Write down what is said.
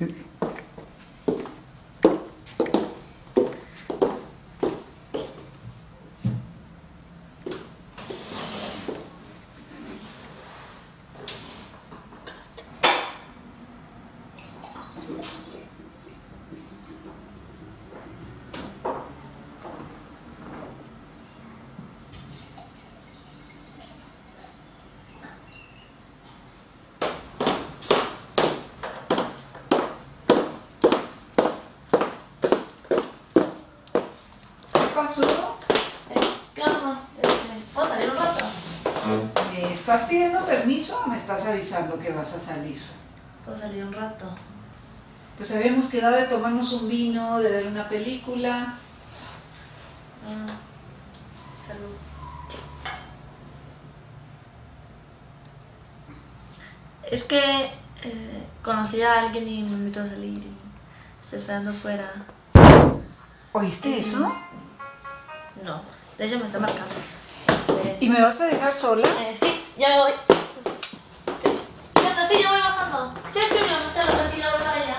It, pasó? Eh, ¿Qué onda? Este, ¿Puedo salir un rato? ¿Me estás pidiendo permiso o me estás avisando que vas a salir? ¿Puedo salir un rato? Pues habíamos quedado de tomarnos un vino, de ver una película. Ah, salud. Es que eh, conocí a alguien y me invitó a salir y estoy esperando fuera. ¿Oíste eso? No, de hecho me está marcando. Este, ¿Y me vas a dejar sola? eh, sí, ya me voy. ¿Qué onda? Sí, ya voy bajando. Sí, es que mi mamá está loca, sí, ya voy para allá.